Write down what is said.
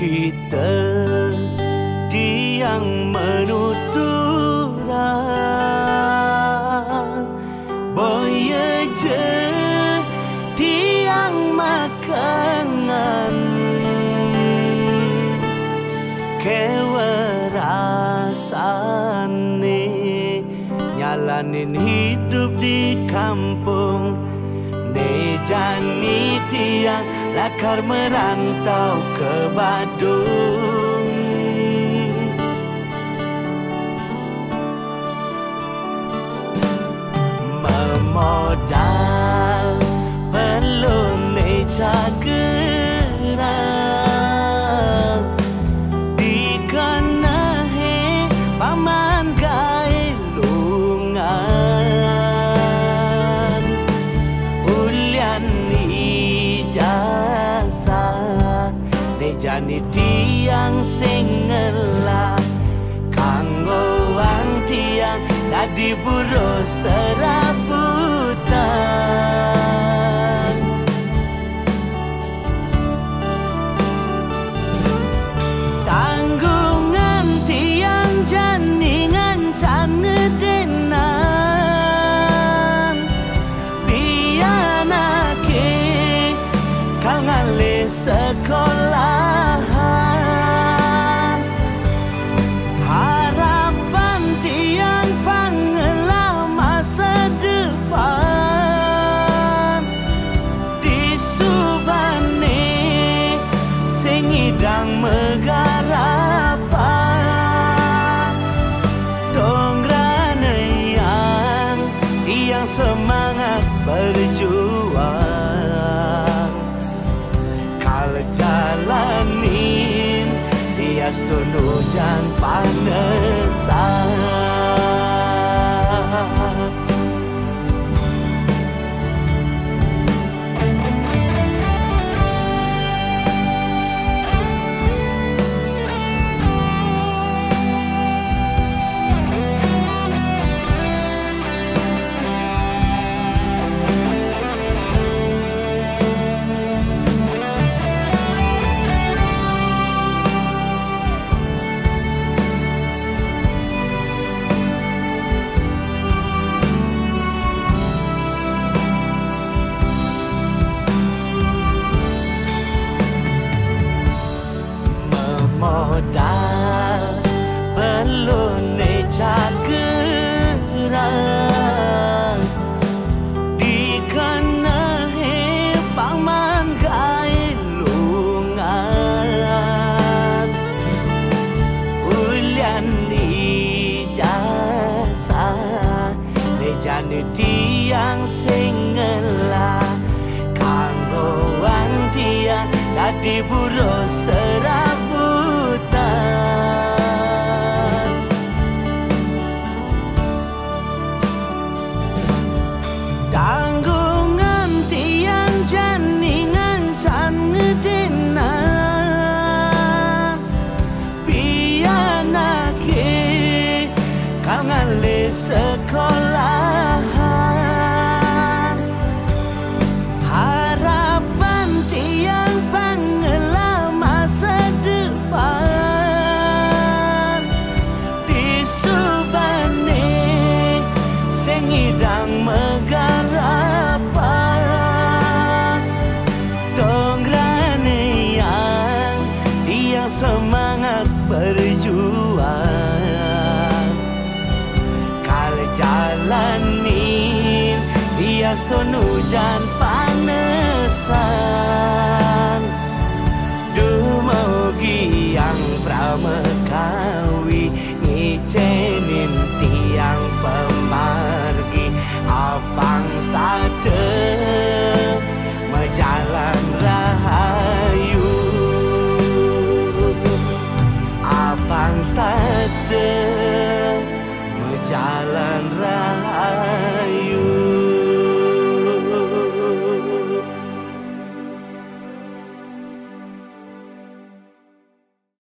kita Diang menuturang Boya je Diang makanan Kewerasane Nyalanin hidup di kampung. Nejani tiang lakar merantau ke Badung Nejani tiang singela Kanggo wang tiang Dadi buru serabutan. Tanggungan tiang janingan can ngedenan. Pianake kangale sekolahan sing idang kota Pelune cagerang Di kana he pangman gai lungan Ulian di jasa Dejane tiang singela Kanggoan tiang Tadi buruh serang kangale sekolahan jalanin. Bias ton hujan panesan Dumogi yang pramekawi and right.